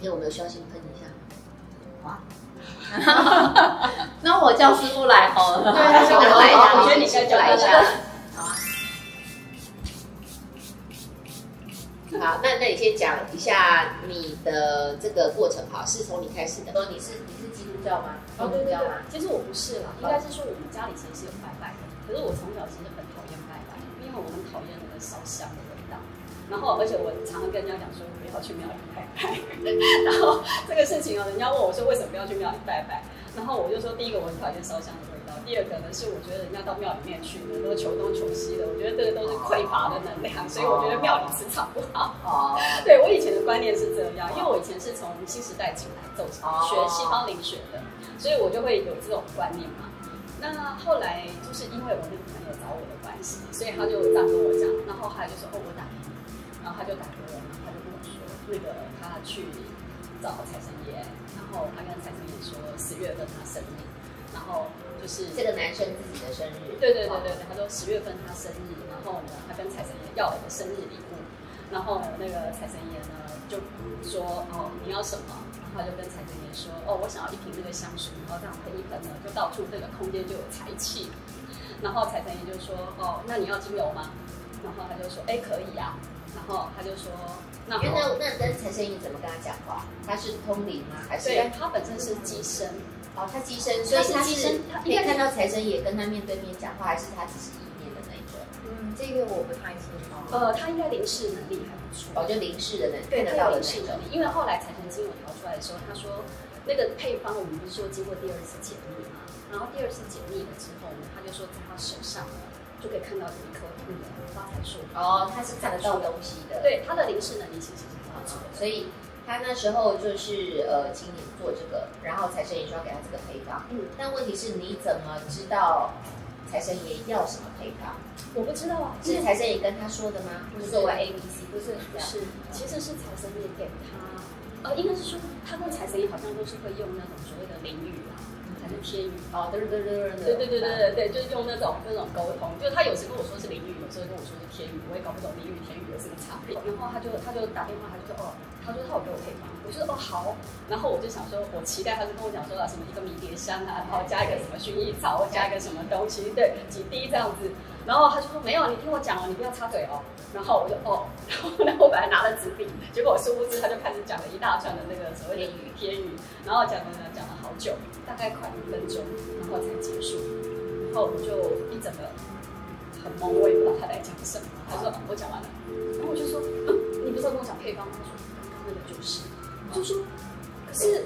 给我们的需要先喷一下。哇，那我叫师傅来好了。对啊师傅来一下，我觉得你应该来一下。好啊。好，那那你先讲一下你的这个过程，哈，是从你开始的。说你是你是基督教吗？哦，对对对基督教吗？，其实我不是啦，应该是说我们家里其实是有拜拜的，可是我从小其实很讨厌拜拜，因为我很讨厌那个烧香的味道。然后，而且我常常跟人家讲说不要去庙里拜拜。然后这个事情哦，人家问我说为什么不要去庙里拜拜，然后我就说第一个我很讨厌烧香的味道，第二个呢是我觉得人家到庙里面去呢都求东求西的，我觉得这个都是匮乏的能量，所以我觉得庙里磁场不好。哦，对我以前的观念是这样，因为我以前是从新时代进来奏哦学西方灵学的，所以我就会有这种观念嘛。那后来就是因为我那个朋友找我的关系，所以他就这样跟我讲，然后后来就说哦我打他就打给我，然后他就跟我说那个他去找财神爷，然后他跟财神爷说十月份他生日，然后就是这个男生自己的生日。对对对对对，他说十月份他生日，然后呢，他跟财神爷要了一个生日礼物，然后，那个财神爷呢就说哦你要什么，然后他就跟财神爷说哦我想要一瓶那个香水，然后这样喷一喷呢，就到处那个空间就有财气，然后财神爷就说哦那你要精油吗？然后他就说哎可以啊，然后他就说那好因为那那跟财神爷怎么跟他讲话？他是通灵吗？还是对他本身是寄生，哦，他寄生，所以他他是机身他应看到财神爷跟他面对面讲话，还是他只是意念的那一个？嗯，这个我不太清楚。呃他应该灵视能力还不错，哦，就灵视的那对，看得到的那灵视能种。力。因为后来财神经我调出来的时候，他说那个配方我们不是说经过第二次解密嘛，然后第二次解密了之后呢，他就说在他手上就可以看到这一棵那个发财树。哦，他是看得到东西的。，对，他的灵视能力其实是不错的。所以他那时候就是呃，请你做这个，然后财神爷说要给他这个配方。嗯，但问题是，你怎么知道财神爷要什么配方？我不知道啊，是财神爷跟他说的吗？不是作为 A B C 不是不是，其实是财神爷给他，呃，应该是说他跟财神爷好像都是会用那种所谓的灵语啊，天语，对对对对对对，就是用那种那种沟通，就是他有时跟我说是灵雨，有时候跟我说是天雨，我也搞不懂灵雨天雨有什么差别。然后他就他就打电话，他就说哦，他说他有给我配方，我说哦好，然后我就想说，我期待他就跟我讲说啊什么一个迷迭香啊，然后加一个什么薰衣草，加一个什么东西，对，几滴这样子。然后他就说没有，你听我讲哦，你不要插嘴哦。然后我就哦，然后我本来拿了纸笔，结果我殊不知他就开始讲了一大串的那个所谓的语天语，然后讲讲讲讲。久，大概快一分钟，然后才结束。然后我就一整个很懵，我也不知道他在讲什么。他说、哦我讲完了，然后我就说，嗯，你不是要跟我讲配方吗？他说刚刚那个就是，我就说，可是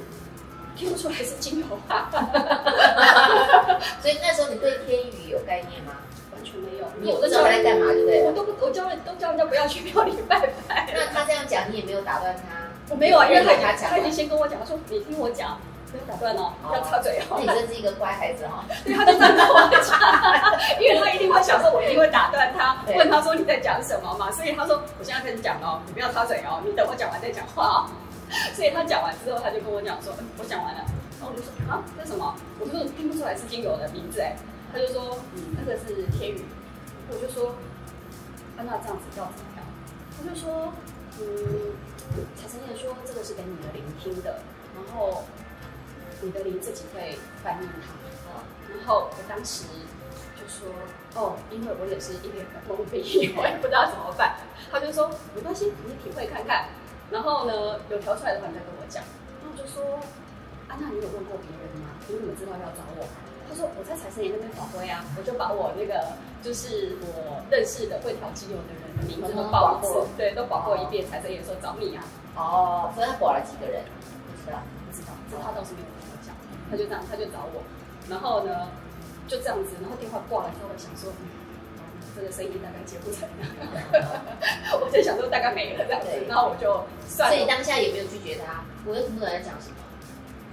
听不出来是精油啊，所以那时候你对天宇有概念吗？完全没有。你也不知道他在干嘛，对不对我？都不，我教人都叫人家不要去庙里拜拜。那他这样讲，你也没有打断他。我没有啊，因为他讲他已经先跟我讲，他说你听我讲，打断哦，不要插嘴哦。你真是一个乖孩子哦。对，他就这样跟我讲，因为他一定会想说，我一定会打断他，对问他说你在讲什么嘛，所以他说我现在开始讲哦，你不要插嘴哦，你等我讲完再讲话哦。所以他讲完之后，他就跟我讲说，嗯我讲完了，然后我就说啊，这是什么？我说听不出来是精油的名字哎，他就说嗯，那个是天宇，我就说啊，那这样子要怎么样？他就说嗯，财神爷说这个是给你的聆听的，然后你的灵自己会翻译它。然后我当时就说，哦，因为我也是一脸的懵逼，我也不知道怎么办。他就说没关系，你体会看看。然后呢，有调出来的话你再跟我讲。然后我就说，啊，那你有问过别人吗？你怎么知道要找我？他说我在财神爷那边访会啊，我就把我那个就是我认识的会调机油的人的名字都报一次，对，都报过一遍。财神爷说找你啊，哦，所以他保了几个人？不知道。不知道，这他倒是没有他就这样，他就找我，然后呢，就这样子，然后电话挂了之后，我想说，嗯，这个生意大概接不成了，我就想说大概没了这样子对，然后我就算了。所以了，当下也没有拒绝他，我又听不懂他在讲什么。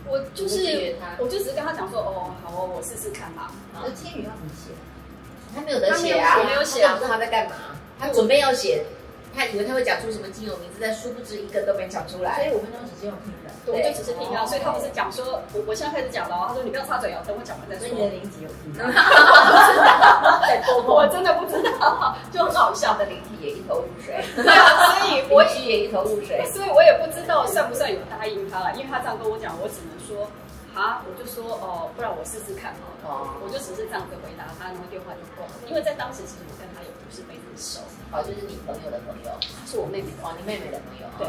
我就是绝他，我就只是跟他讲说，哦，好哦，我试试看吧，可是天宇要怎么写？他没有得写啊，他没有写他不知道他在干嘛，他准备要写，他以为他会讲出什么精油名字，但殊不知一个都没讲出来所来。以五分钟只是用听的。我就只是听到，所以他不是讲说，我我现在开始讲了哦，他说你不要插嘴哦，等我讲完再所以你的说。灵体有听到。在多我真的不知道，就很好笑笑。的灵体也一头雾水，对啊，所以我也一头雾水。所以我也不知道算不算有答应他了，因为他这样跟我讲，我只能说，好，我就说哦，不然我试试看好了。哦，我就只是这样子回答他，然后电话就挂了。因为在当时其实我跟他也不是非常熟，好，就是你朋友的朋友，他是我妹妹的哦，你妹妹的朋友。对，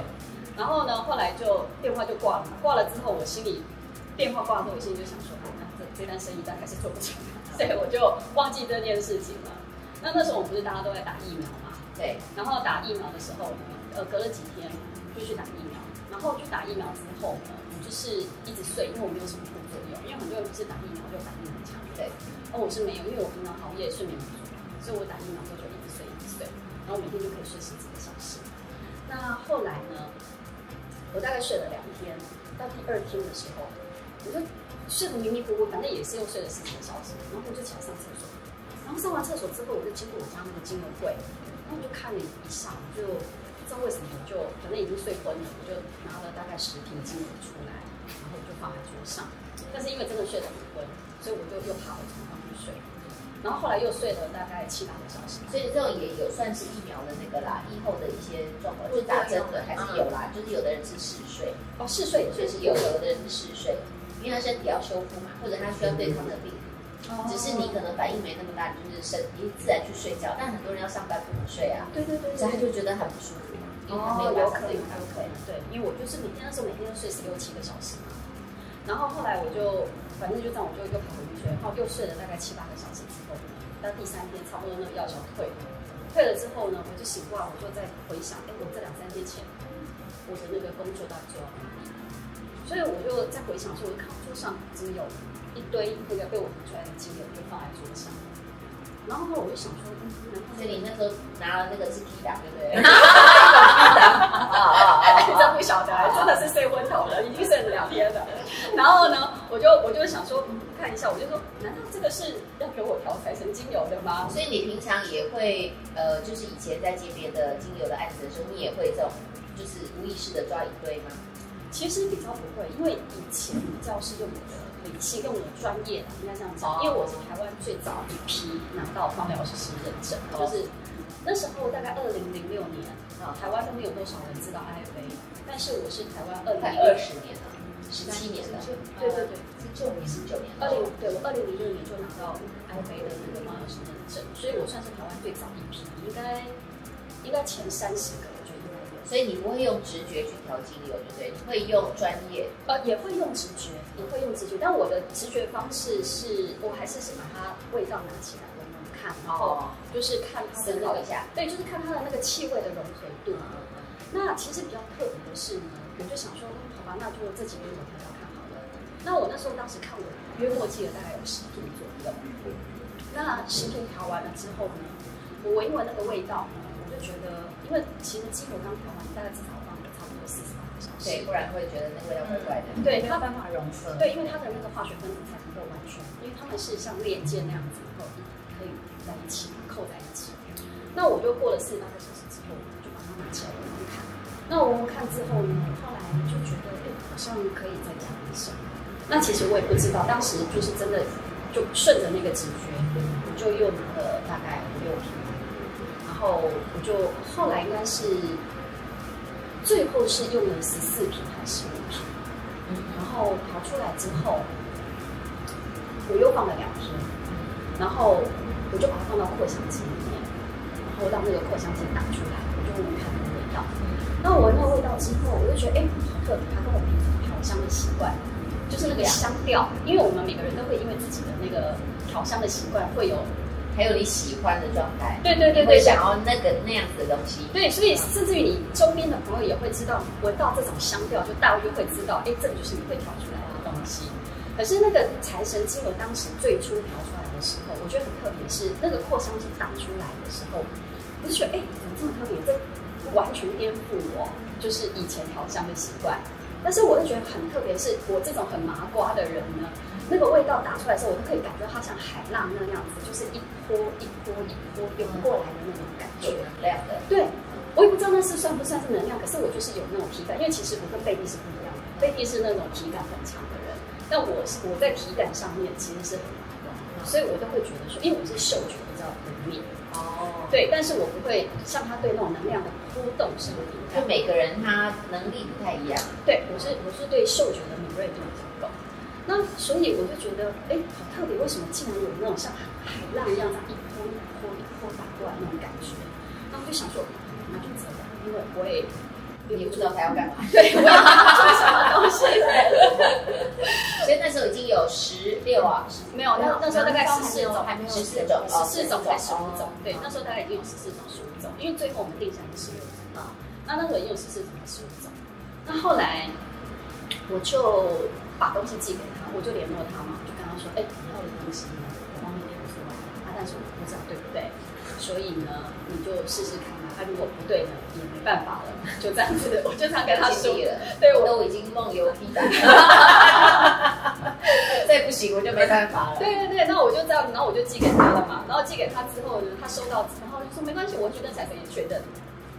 然后呢，后来就电话就挂了嘛，挂了之后，我心里电话挂了之后，我心里就想说，啊那这这单生意大概是做不成了，所以我就忘记这件事情了。那那时候我们不是大家都在打疫苗嘛，对，然后打疫苗的时候呢，呃，隔了几天就去打疫苗，然后去打疫苗之后呢，我就是一直睡，因为我没有什么副作用，因为很多人不是打疫苗就反应很强，对，而我是没有，因为我平常熬夜睡眠不足，所以我打疫苗之后就一直睡一直睡，然后每天就可以睡十几个小时。那后来呢，我大概睡了两天，到第二天的时候，我就睡得迷迷糊糊，反正也是又睡了十几个小时，然后我就起来上厕所，然后上完厕所之后，我就经过我家那个精油柜，然后我就看了一下，我就不知道为什么，我就反正已经睡昏了，我就拿了大概十瓶精油出来，然后我就放在桌上，但是因为真的睡得很昏，所以我就又爬回床上去睡，然后后来又睡了大概七八个小时，所以这种也有算是疫苗的那个啦，疫后的一些状况，就打针的还是有啦，就是有的人是嗜睡，哦，嗜睡也所以是有，有的人是嗜睡，因为他身体要修复嘛，或者他需要对抗的病，只是你可能反应没那么大，你就是身你自然去睡觉，但很多人要上班不能睡啊，对对对所以他就觉得很不舒服，哦，有办法对有可能，有抗可能，对，因为我就是每天那时候每天都睡十六七个小时嘛，然后后来我就反正就这样，我就又跑回去睡，然后又睡了大概七八个小时之后呢，到第三天差不多那个药效退了，退了之后呢，我就醒过来，我就在回想，哎，我这两三天前我的那个工作到底做到哪里？所以我就在回想说，我就看到桌上只有一堆那个被我拿出来的精油就放在桌上，然后后来我就想说，嗯，所以你那时候拿了那个是 T 档，对不对？啊啊，真不晓得，真的是睡昏头了，已经睡了两天了。然后呢，我就我就想说，看一下，我就说，难道这个是要给我调财神精油的吗？所以你平常也会呃，就是以前在接别的精油的案子的时候，你也会这种就是无意识的抓一堆吗？其实比较不会，因为以前比较是用我的理性，用我的专业的，应该这样讲。因为我是台湾最早一批拿到芳疗师认证，就是那时候大概二零零六年啊，台湾都没有多少人知道 IFA，但是我是台湾二零快二十年了，十七年的，对对对。是就你十九年了，二零对我二零零六年就拿到 IFA 的那个芳疗师认证，所以我算是台湾最早一批，应该应该前三十个，我觉得应该有。所以你不会用直觉去调精油，对不对？你会用专业，呃，也会用直觉，也会用直觉，但我的直觉方式是，我还是是把它味道拿起来闻闻看，然后就是看它的思那个考一下，对，就是看它的那个气味的融合度。那其实比较特别的是呢，我就想说，嗯，好吧，那就这几瓶我调调看好了。那我那时候当时看我约莫记了大概有十瓶左右。那十瓶调完了之后呢，我闻一闻那个味道呢，我就觉得，因为其实精油刚调完，大概至少放了差不多四十八个小时。对，不然会觉得那个味道怪怪的。对，它没有办法融合。对，因为它的那个化学分子才能够完全，因为它们是像链接那样子，在一起扣在一起。那我就过了四十八个小时之后，就把它拿起来闻闻看。那我闻闻看之后呢，后来就觉得，哎，好像可以再讲一下。那其实我也不知道，当时就是真的就顺着那个直觉，我就又拿了大概五六瓶，然后我就后来应该是最后是用了十四瓶还是十五瓶。然后调出来之后，我又放了两天，然后我就把它放到扩香机里面，然后让那个扩香机打出来，我就闻闻看那个味道。那我闻那个味道之后，我就觉得哎，好特别，它跟我平常调香的习惯，就是那个香调，因为我们每个人都会因为自己的那个调香的习惯会有，还有你喜欢的状态，对对对对，想要那个那样子的东西。对，所以甚至于你周边的朋友也会知道，闻到这种香调，就大约会知道，哎，这个就是你会调出来的东西。可是那个财神精油当时最初调出来的时候，我觉得很特别，是那个扩香机打出来的时候，我就觉得，哎，怎么这么特别？这完全颠覆我就是以前调香的习惯。但是我就觉得很特别，是我这种很麻瓜的人呢，那个味道打出来的时候，我都可以感觉到它像海浪那样子，就是一波一波一波涌过来的那种感觉。有能量的，对，我也不知道那是算不算是能量，可是我就是有那种体感，因为其实我跟贝蒂是不一样的，贝蒂是那种体感很强的人，但我是我在体感上面其实是很难的，所以我都会觉得说，因为我是嗅觉比较灵敏，哦，对，但是我不会像他对那种能量的波动是有敏就感，每个人他能力不太一样。对我是我是对嗅觉的敏锐度比较高，那所以我就觉得，哎，好特别，为什么竟然有那种像海浪一样这样一波一波一波打过来那种感觉？那我就想说，那就这样，因为我也你也不知道他要干嘛，对，我也不知道这是什么东西。所以那时候已经有十六啊，没有，那那时候大概十四种，还没有十四种，十四种才十五种哦，对，那时候大概已经有十四种、十五种，因为最后我们定下来是十六种啊。那那时候已经有十四种、十五种。那后来我就把东西寄给他，我就联络他嘛，就跟他说，哎，你要的东西呢，我帮你联出来啊，但是我不知道对不对，所以呢，你就试试看嘛。他如果不对呢，也没办法了，就这样子，我就这样跟他说。了，对我都已经梦游披胆，再不行我就没办法了。对对对，那我就这样，然后我就寄给他了嘛。然后寄给他之后呢，他收到之后就说没关系，我去跟财神爷确认，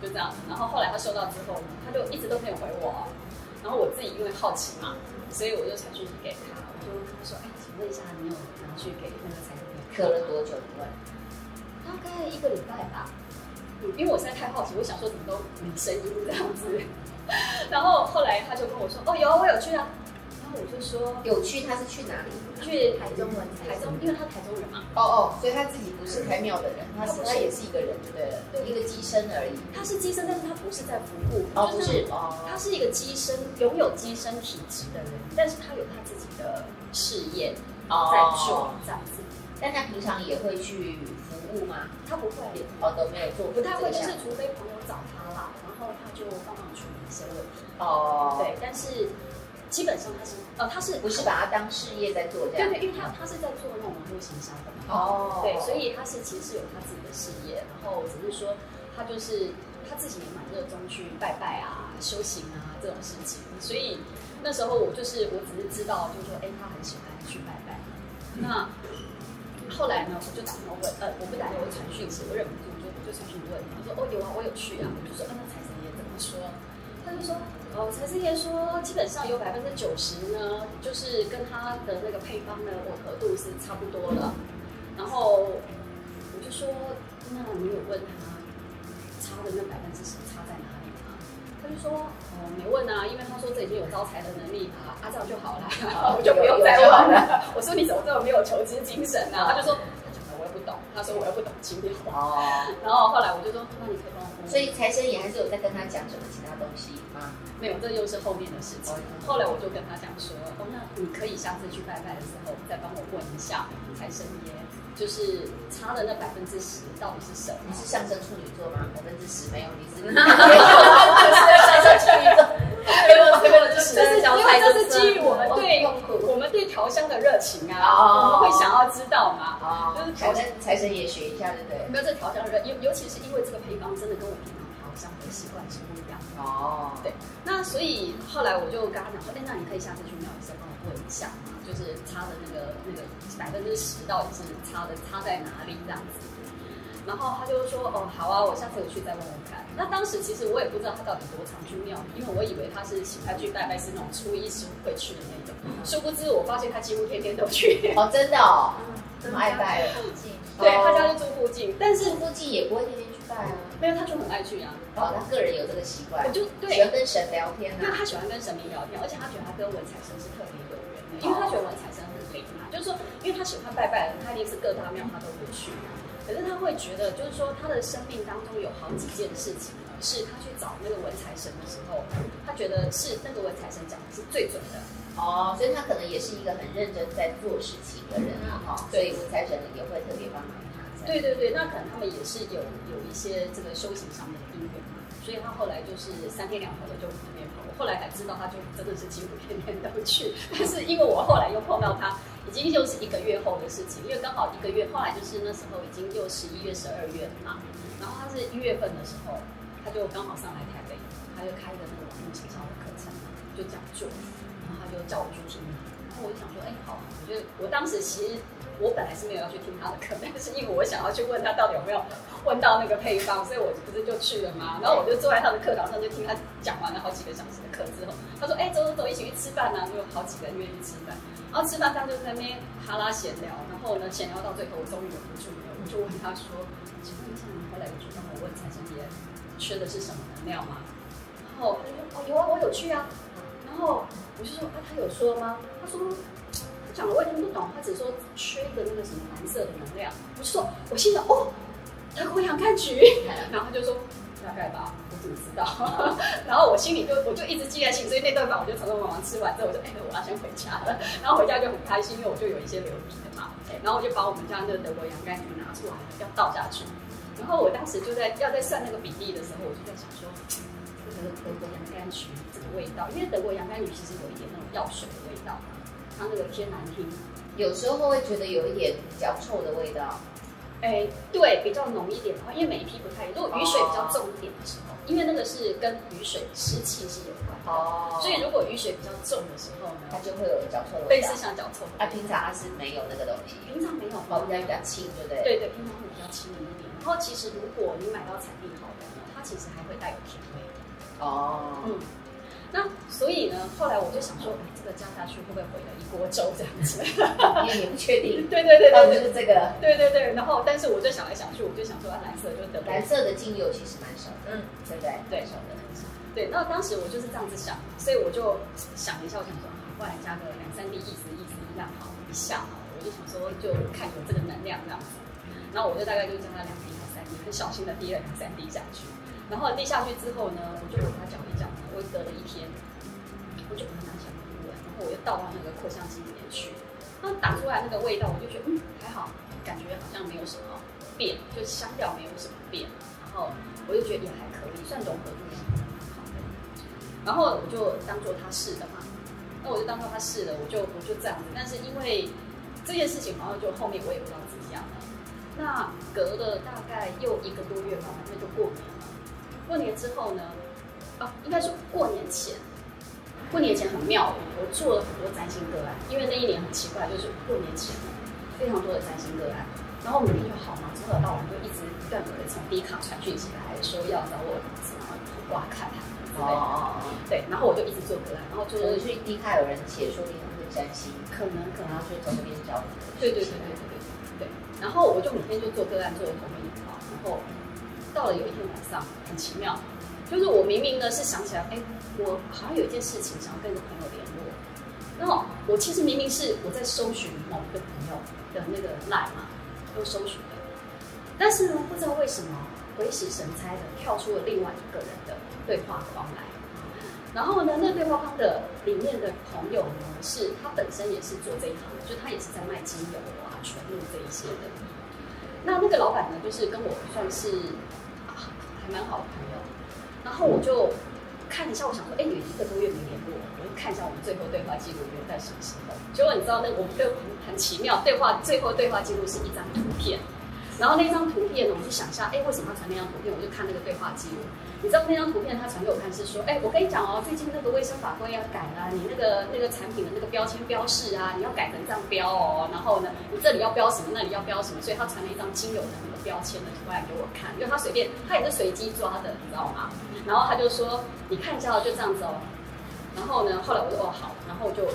就这样。然后后来他收到之后呢，他就一直都没有回我。然后我自己因为好奇嘛，所以我就传讯息给他，我就问他说：“哎，请问一下，你有拿去给那个财神爷咳了多久？你问？大概一个礼拜吧。嗯，因为我实在太好奇，我想说怎么都没声音这样子。然后后来他就跟我说：“哦，有啊，我有去啊。”然后我就说有去，他是去哪里？去台中文台中，因为他台中人嘛。哦哦，所以他自己不是开庙的人，他是他也是一个人，就对了，对一个机身而已。他是机身，但是他不是在服务，哦，就不是哦，他是一个机身，拥有机身体质的人，但是他有他自己的事业在做，这样子。但他平常也会去服务吗？他不会，哦，都没有做，不太会，就是除非朋友找他啦，然后他就帮忙处理一些问题。哦，，对，但是基本上他是，哦，他是不是把它当事业在做这样？对对，因为他他是在做那种网络行销的嘛。哦，对，所以他是其实是有他自己的事业，然后只是说他就是他自己也蛮热衷去拜拜啊、修行啊这种事情，所以那时候我就是我只是知道，就是说，哎，他很喜欢去拜拜。那后来呢，我就打电话问，呃，我不打电话，我传讯息，我忍不住就我就传讯问，他说，哦，有啊，我有去啊，我就说，啊，那财神爷怎么说？他就说，哦，财神爷说，基本上有百分之九十呢，就是跟他的那个配方呢吻合度是差不多了。然后我就说，那你有问他差的那百分之十差在哪里？就说，呃，没问啊，因为他说这已经有招财的能力啊，啊这样就好了，我就不用再问了。我说你怎么这么没有求知精神呢、他就说，他讲的我也不懂，他说我又不懂金牛。哦，然后后来我就说，那你可以帮我问。所以财神爷还是有在跟他讲什么其他东西吗？没有，这又是后面的事情哦。后来我就跟他讲说，哦，那你可以下次去拜拜的时候，再帮我问一下财神爷，就是差的那百分之十到底是什么？你是上升处女座吗？百分之十没有，你是上升处女座，没有没有，就是因为这是基于我们对我们对调香的热情啊，哦我们会想要知道嘛。哦，就是财神财神也学一下，对不对？有没有这调香的热？尤尤其是因为这个配方真的跟我平常调香的习惯是不一样的。哦，对，那所以后来我就跟他讲说，哎，那你可以下次去庙里时候帮我问一下嘛，就是差的那个那个百分之十到底是差的差在哪里这样子。然后他就说，哦，好啊，我下次有去再问问看。那当时其实我也不知道他到底多常去庙里，因为我以为他是喜欢去拜拜是那种初一十五会去的那种，殊不知我发现他几乎天天都去。哦，真的哦，这么爱拜附，近，对他家就住附近，但是是附近也不会天天去拜啊。没有他就很爱去啊。哦，他个人有这个习惯我，就喜对欢跟神聊天啊。他喜欢跟神明聊天，而且他觉得他跟文采神是特别有缘的，因为他觉得文采神很灵嘛，就是说，因为他喜欢拜拜的人，他一定是各大庙他都会去，可是他会觉得，就是说他的生命当中有好几件事情呢，是他去找那个文财神的时候，他觉得是那个文财神讲的是最准的，哦，所以他可能也是一个很认真在做事情的人啊，哈，所以文财神也会特别帮忙他。对对对，那可能他们也是有有一些这个修行上面的因缘嘛，所以他后来就是三天两头的就往那边跑。我后来才知道，他就真的是几乎天天都去。但是因为我后来又碰到他，已经就是一个月后的事情，因为刚好一个月，后来就是那时候已经又十一月、十二月了嘛。然后他是一月份的时候，他就刚好上来台北，他就开一个那个网络营销的课程，就讲座，然后他就叫我做什么。我就想说，哎，好，我觉得我当时其实我本来是没有要去听他的课，但是因为我想要去问他到底有没有问到那个配方，所以我不是就去了吗？然后我就坐在他的课堂上，就听他讲完了好几个小时的课之后，他说，哎，走走走，一起去吃饭呢，就好几个人愿意吃饭。然后吃饭他就在那边哈拉闲聊，然后呢闲聊到最后，我终于忍不住了，我就问他说，请问一下，你后来有去帮我问财神爷缺的是什么能量吗？然后他就说，哦，有啊，我有去啊。然后我就说，啊，他有说吗？他说，他讲了我也听不懂，他只说缺一个那个什么蓝色的能量。我就说，我心想，哦，德国洋甘菊。然后他就说，大概吧，我怎么知道？然后我心里就我就一直记在心，所以那顿饭我就匆匆忙忙吃完之后，我就哎，我要先回家了。然后回家就很开心，因为我就有一些留底的嘛。然后我就把我们家那德国洋甘菊拿出来要倒下去。然后我当时就在要在算那个比例的时候，我就在想说，这个德国洋甘菊这个味道，因为德国洋甘菊其实有一点那种药水的味道，它那个偏难听，有时候会觉得有一点脚臭的味道。哎，对，比较浓一点的话，因为每一批不太一样。如果雨水比较重一点的时候，因为那个是跟雨水湿气是有关的，哦，所以如果雨水比较重的时候呢，它就会有脚臭的味道，类似像脚臭。啊，平常它是没有那个东西，平常没有，哦，比较比较轻，对不对？对对，平常会比较轻一点。然后其实如果你买到产地好的呢，它其实还会带有甜味。哦，嗯。那所以呢，后来我就想说，哎，这个加下去会不会毁了一锅粥这样子？因 为你不确定。对对对对，就是这个。对对对，然后但是我就想来想去，我就想说，蓝色就得蓝色的精油其实蛮少的，嗯，对不对？对，少的很少。对，那当时我就是这样子想，所以我就想一下，我想说，过来加个两三滴意思意思一样好一下好，我就想说，就看有这个能量这样子。然后我就大概就加了两滴到三滴，很小心的滴了两三滴下去。然后滴下去之后呢，我就把它搅一搅，我隔了一天，我就把它拿起来闻，然后我又倒到那个扩香机里面去。那打出来那个味道，我就觉得嗯还好，感觉好像没有什么变，就香调没有什么变。然后我就觉得也还可以，算融合度是很好的。然后我就当做他试的嘛，那我就当做他试的，我就我就这样子。但是因为这件事情好像就后面我也不知道怎么样了。那隔了大概又一个多月吧，反正就过年。过年之后呢？啊，应该说过年前。过年前很妙，我做了很多占星个案，因为那一年很奇怪，就是过年前非常多的占星个案。然后每天就好忙，从早到晚就一直不断的从 D 卡传讯起来，说要找我什么挂看盘哦对，然后我就一直做个案，然后就是去 D 卡有人写说你很会占星，可能可能去从那边教。对对对对对对对。然后我就每天就做个案，做的头昏眼花，然后。到了有一天晚上，很奇妙，就是我明明呢是想起来，哎，我好像有一件事情想要跟一个朋友联络。然后我其实明明是我在搜寻某一个朋友的那个赖嘛，都搜寻的，但是呢，不知道为什么鬼使神差的跳出了另外一个人的对话框来。然后呢，那对话框的里面的朋友呢，是他本身也是做这一行的，就他也是在卖精油啊、纯露这一些的。那那个老板呢，就是跟我算是啊。还蛮好的朋友，然后我就看一下，我想说，哎，你一个多月没联络，我就看一下我们最后对话记录约在什么时候。结果你知道，那我们对很很奇妙，对话最后对话记录是一张图片。然后那张图片呢，我就想一下，哎，为什么要传那张图片？我就看那个对话记录。你知道那张图片他传给我看是说，哎，我跟你讲哦，最近那个卫生法规要改了，你那个那个产品的那个标签标示啊，你要改成这样标哦。然后呢，你这里要标什么，那里要标什么，所以他传了一张精油的那个标签的图案给我看，因为他随便，他也是随机抓的，你知道吗？然后他就说，你看一下，就这样子哦。然后呢，后来我就哦好，然后就。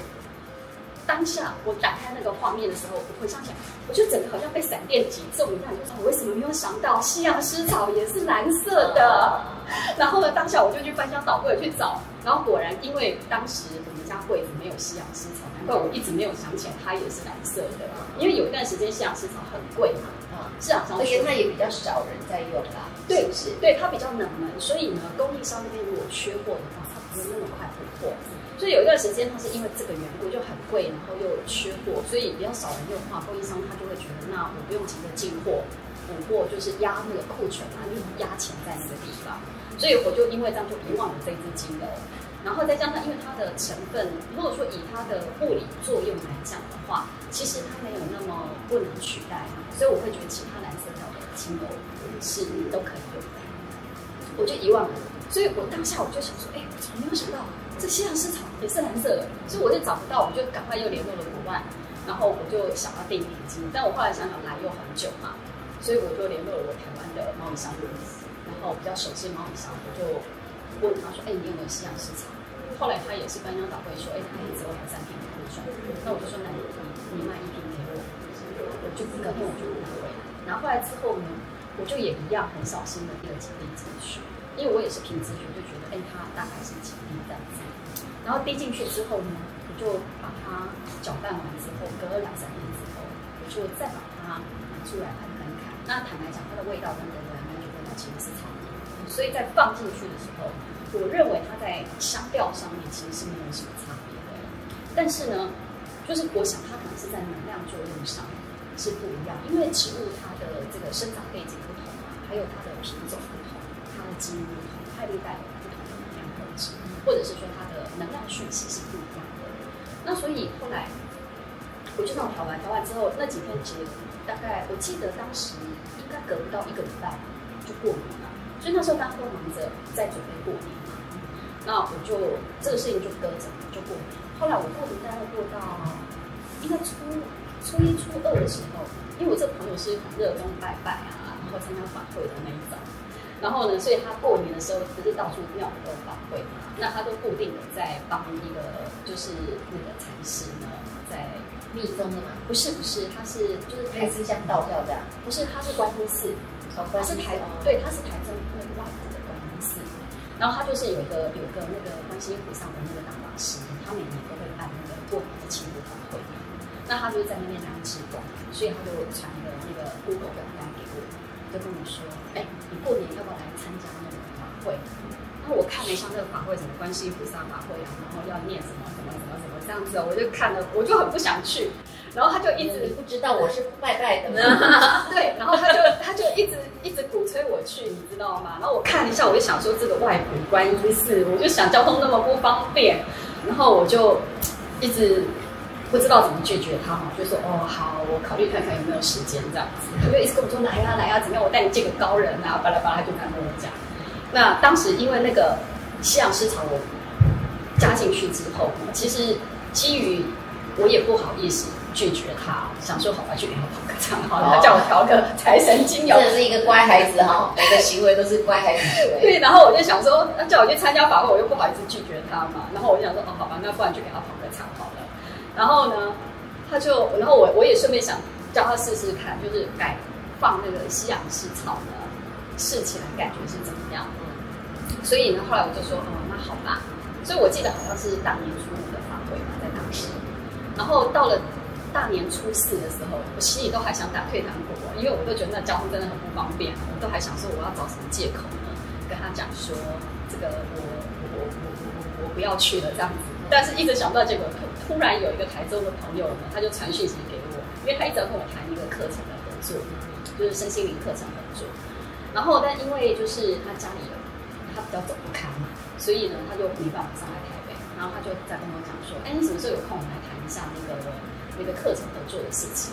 当下我打开那个画面的时候，我回想起来，我就整个好像被闪电击中一样，就是我为什么没有想到西洋丝草也是蓝色的？然后呢，当下我就去翻箱倒柜去找，然后果然因为当时我们家柜子没有西洋丝草，难怪我一直没有想起来它也是蓝色的。因为有一段时间西洋丝草很贵嘛，啊，市场上而且它也比较少人在用啦，对，是，对，它比较冷门，所以呢，供应商那边如果缺货的话，它不会那么快补货。所以有一段时间，它是因为这个缘故就很贵，然后又缺货，所以比较少人用的话，供应商他就会觉得，那我不用急着进货，补货就是压那个库存啊，就压钱在那个地方。所以我就因为这样就遗忘了这支精油，然后再加上因为它的成分，如果说以它的物理作用来讲的话，其实它没有那么不能取代，所以我会觉得其他蓝色调的精油是都可以用的。我就遗忘了，所以我当下我就想说，哎，我怎么没有想到？这西洋市场也是蓝色的，所以我就找不到，我就赶快又联络了国外，然后我就想要订礼金，但我后来想想来又很久嘛，所以我就联络了我台湾的贸易商公司，然后比较熟悉贸易商，我就问他说：“哎，你有没有西洋市场？”后来他也是翻箱倒柜说：“哎，他只有两三瓶可以赚。”那我就说：“那你你卖一瓶给我，我就隔天我就拿回来。拿回来之后呢，我就也一样很小心的递了几滴进去，因为我也是凭直觉就觉得，哎，它大概是几滴这样子。然后滴进去之后呢，我就把它搅拌完之后，隔了两三天之后，我就再把它拿出来喷喷看。那坦白讲，它的味道跟德国蓝莓酒味道其实是差不多，所以在放进去的时候，我认为它在香调上面其实是没有什么差别的。但是呢，就是我想它可能是在能量作用上是不一样，因为植物它的这个生长背景不同啊，还有它的品种不同，的基因不同，它会带有不同的能量特质，或者是说它的能量讯息是不一样的。那所以后来我就让调完，调完之后那几天其实大概我记得当时应该隔不到一个礼拜就过年了，所以那时候大家都忙着在准备过年嘛。那我就这个事情就搁着就过年。后来我过年大概过到应该初初一初二的时候，因为我这朋友是很热衷拜拜啊，然后参加法会的那一种。然后呢，所以他过年的时候不是到处庙里都有法会嘛，那他都固定的在帮一个就是那个禅师呢，在密宗的嘛，不是不是，他是就是还是像道教这样，不是他是观音寺，哦。他是台对，他是台中那个外国的观音寺，然后他就是有一个有一个那个观世音菩萨的那个大法师，他每年都会办那个过年的庆祝法会，那他就是在那边当职工，所以他就传了那个 Google 表单给我，就跟你说，哎，你过年要不要来参加那个法会？然后我看了一下那个法会，什么观世音菩萨法会啊，然后要念什么什么什么什么这样子，我就看了，我就很不想去，然后他就一直你不知道我是拜拜的？对，然后他就他就一直一直鼓吹我去，你知道吗？然后我看了一下，我就想说这个外埔观音寺，我就想交通那么不方便，然后我就一直不知道怎么拒绝他嘛，就说哦好，我考虑看看有没有时间这样子。他就一直跟我说来呀、来呀、怎么样？我带你见个高人啊，巴拉巴拉，他就这样跟我讲。那当时因为那个西洋市场我加进去之后，其实基于我也不好意思拒绝他，想说好吧，去给他跑个场好了，他叫我调个财神精油真。的是一个乖孩子哈，每个行为都是乖孩子行为。对，然后我就想说，那叫我去参加法会，我又不好意思拒绝他嘛。然后我就想说，哦，好吧，那不然就给他。然后呢，他就，然后我我也顺便想叫他试试看，就是改放那个西洋式草呢，试起来感觉是怎么样。所以呢，后来我就说，哦，那好吧。所以我记得好像是大年初五的法会嘛，在当时。然后到了大年初四的时候，我心里都还想打退堂鼓，因为我都觉得那交通真的很不方便，我都还想说我要找什么借口呢，跟他讲说这个我我我我我我不要去了这样子。但是一直想不到，结果突然有一个台中的朋友呢，他就传讯息给我，因为他一直要跟我谈一个课程的合作，就是身心灵课程合作。然后，但因为就是他家里人他比较走不开嘛，所以呢，他就没办法上来台北。然后他就在跟我讲说：“哎，你什么时候有空，我们来谈一下那个那个课程合作的事情？”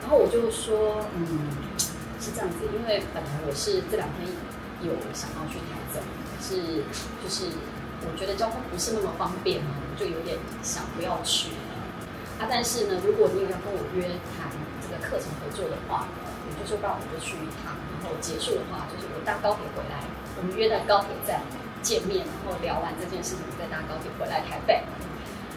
然后我就说：“嗯，是这样子，因为本来我是这两天有想要去台中，是就是我觉得交通不是那么方便嘛，就有点想不要去了。啊，但是呢，如果你有要跟我约谈这个课程合作的话，我就说让我就去一趟，然后结束的话就是我搭高铁回来，我们约在高铁站。”见面，然后聊完这件事情，再搭高铁回来台北。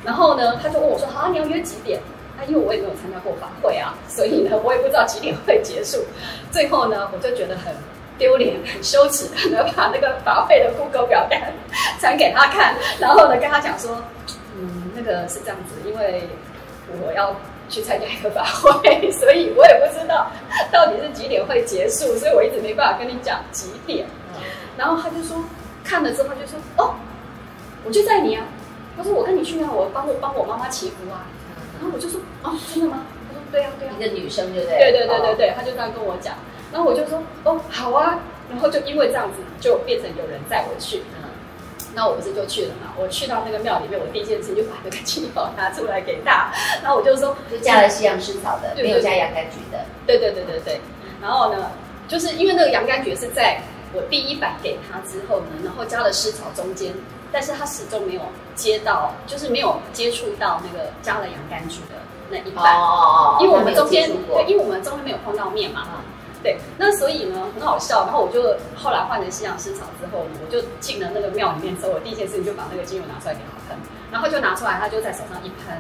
然后呢，他就问我说：“好、啊，你要约几点？”啊，因为我也没有参加过法会啊，所以呢，我也不知道几点会结束。最后呢，我就觉得很丢脸、很羞耻，的把那个法会的 Google 表单传给他看，然后呢，跟他讲说：“嗯，那个是这样子，因为我要去参加一个法会，所以我也不知道到底是几点会结束，所以我一直没办法跟你讲几点。”然后他就说。看了之后就说哦，我就载你啊。他说我跟你去啊，我帮我帮我妈妈祈福啊。然后我就说哦，真的吗？他说对啊对啊。一个女生对不对？对对对对对，他就这样跟我讲。然后我就说哦好啊。然后就因为这样子，就变成有人载我去。那我不是就去了嘛？我去到那个庙里面，我第一件事就把那个精油拿出来给他。然后我就说，就加了西洋蓍草的，没有加洋甘菊的。对对对对对。然后呢，就是因为那个洋甘菊是在我第一版给他之后呢，然后加了湿草中间，但是他始终没有接到，就是没有接触到那个加了洋甘菊的那一版，哦因为我们中间对，因为我们中间没有碰到面嘛，啊对，那所以呢很好笑，然后我就后来换成西洋湿草之后呢，我就进了那个庙里面之后，我第一件事情就把那个精油拿出来给他喷，然后就拿出来，他就在手上一喷，